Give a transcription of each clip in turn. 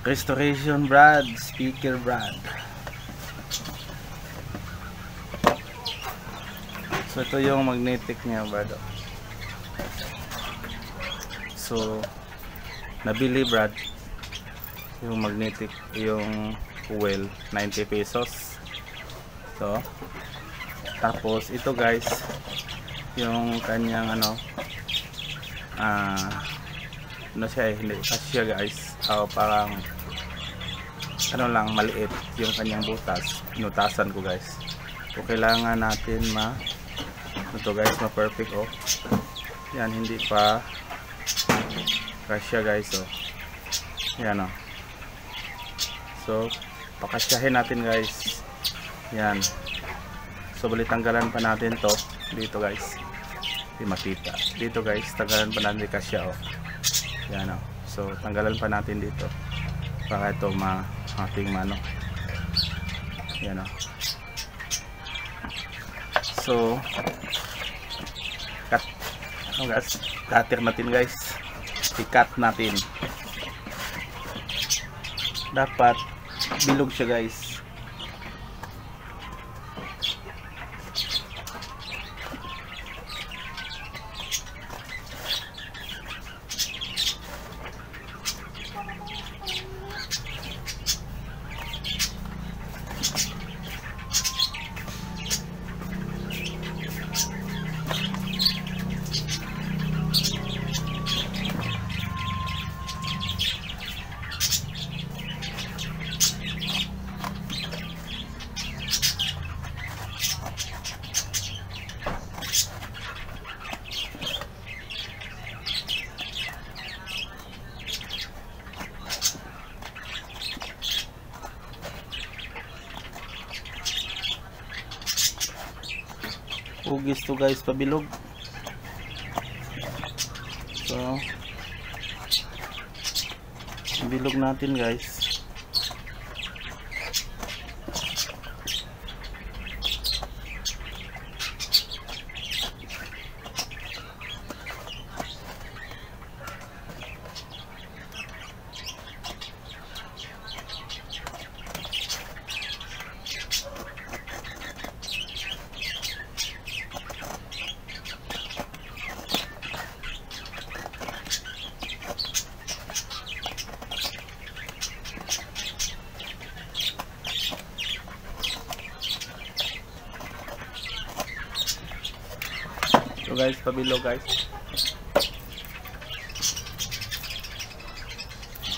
Restoration Brad, Speaker Brad. So ito yung magnetic niya, Brad. So nabili Brad yung magnetic yung fuel 90 pesos. So tapos ito guys yung kanyang ano ah ano siya eh, hindi kasi siya guys oh, parang ano lang maliit yung kanyang butas. Inutasan ko guys. So kailangan natin ma ito guys ma perfect oh. Yan hindi pa kasya guys oh. Yan oh. So pakasyahin natin guys. Yan. So bali tanggalan pa natin to dito guys. Hindi makita. Dito guys tanggalan pa natin kasya oh yan o. So, tanggalan pa natin dito. Para ito ma ating mano. Yan o. So, cut. Ano guys? Cutter natin guys. I-cut natin. Dapat bilog siya guys. Ugis to guys pabilog. So bilog natin guys. Guys, pabilog guys.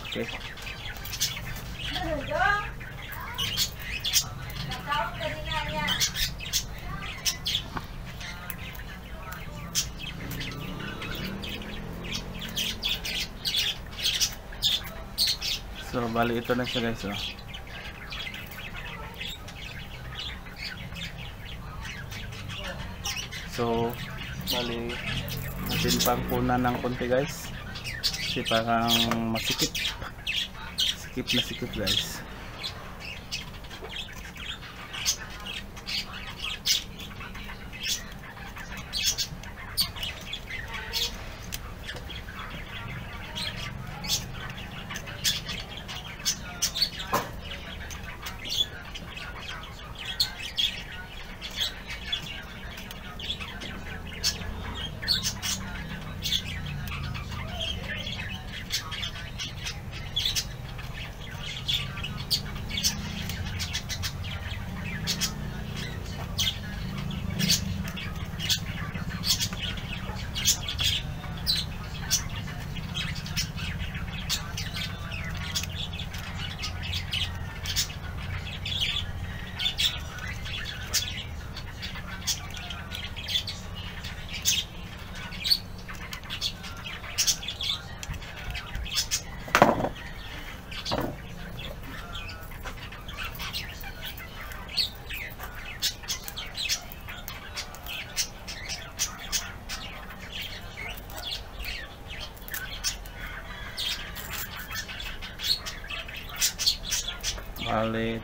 Okay. So, bali ito na siya guys, oh. So, bali natin pang kunan ng konti guys. Kasi parang masikip. Sikip na sikip guys.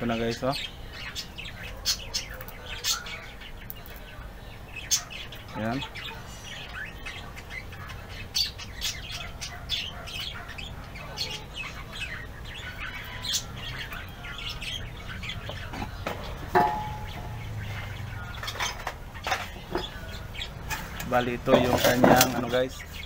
na guys oh. Ayan. Bali ito yung kanyang ano guys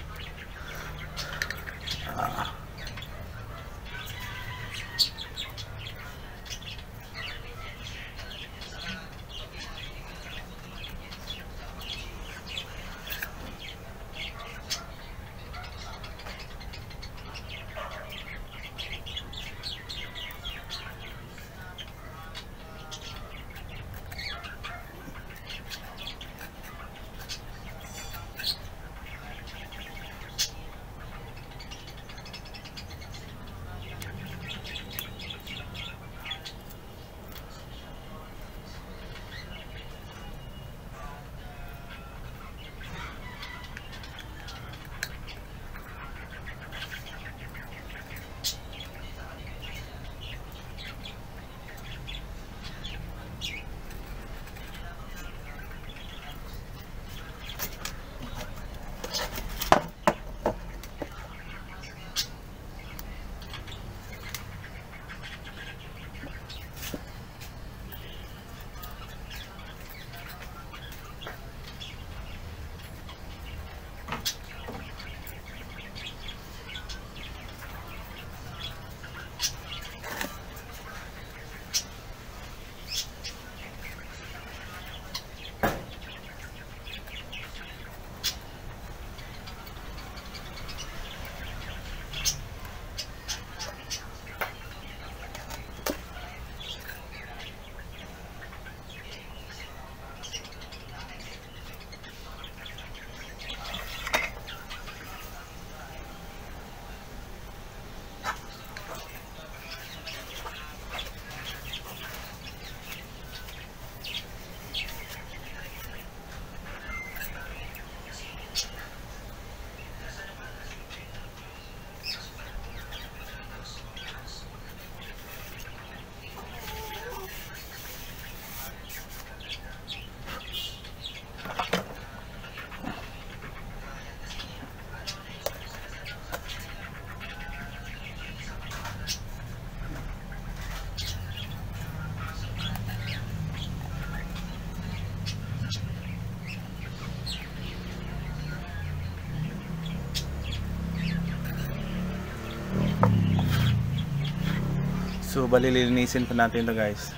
bali lilinisin pa natin to guys.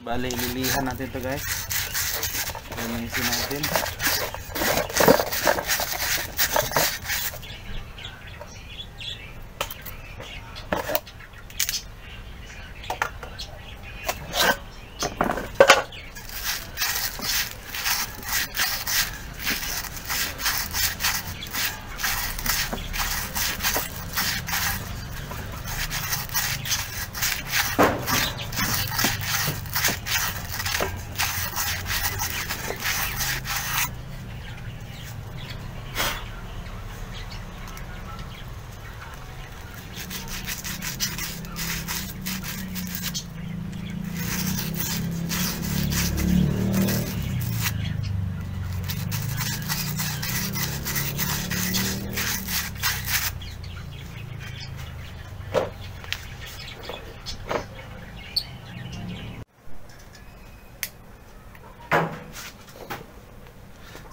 Bali lilihan natin to guys. Linisin natin.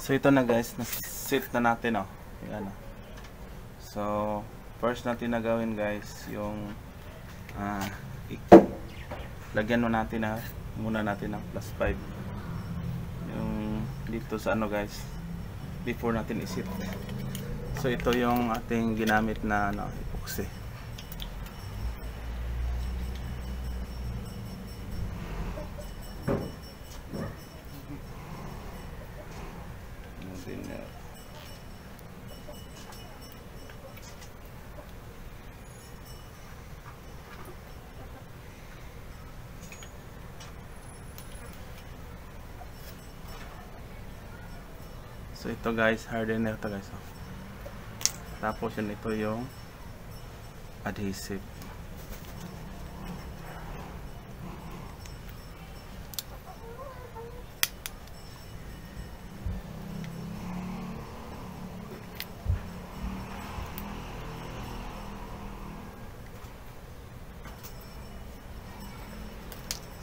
So ito na guys, na-set na natin oh. Yan oh. So first natin na gawin guys, yung ah lagyan mo natin na muna natin ng plus 5. Yung dito sa ano guys, before natin isit. So ito yung ating ginamit na ano, epoxy. Natin yan. So ito guys, hardener to guys. oh. Tapos yun ito yung adhesive.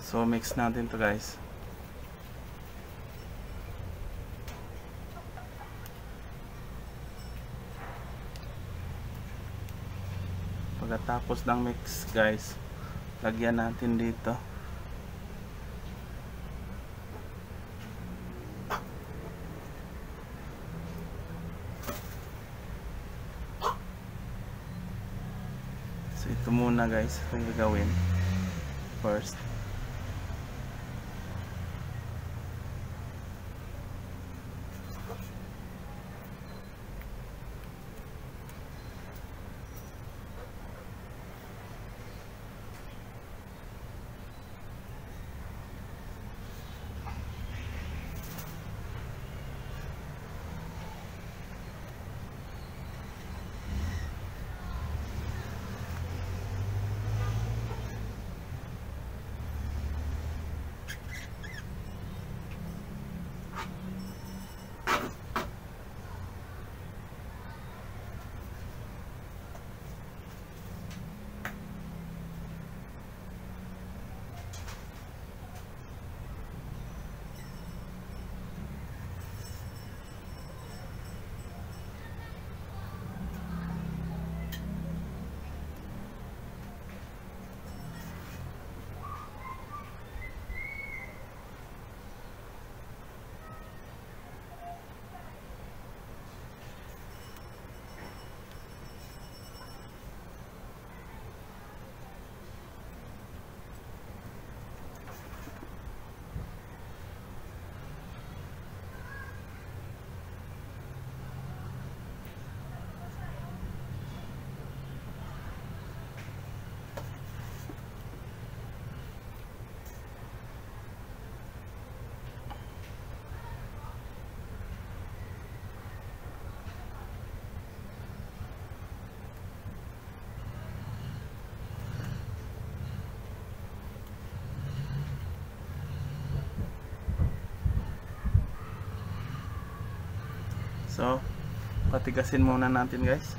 So mix natin to guys. Pagkatapos ng mix guys. Lagyan natin dito. So ito muna guys ito yung gagawin. First So, patigasin muna natin guys.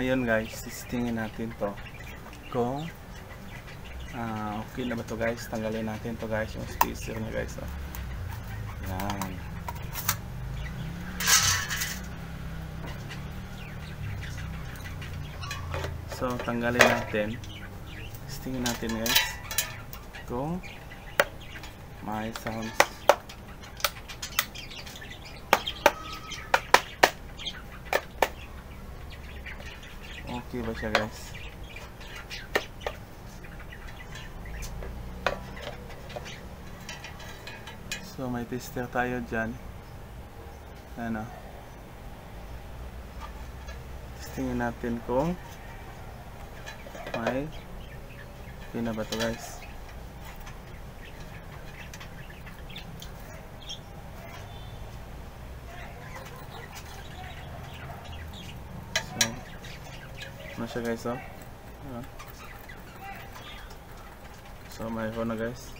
Ngayon guys testingin natin to. Kung ah, okay na ba to guys? Tanggalin natin to guys yung spacer nya guys oh. yan. So tanggalin natin. Testingin natin guys. Kung may sounds okay ba siya guys. So may tester tayo dyan. Ano? Testingin natin kung may okay na ba to guys so ano siya guys oh. So may phone na guys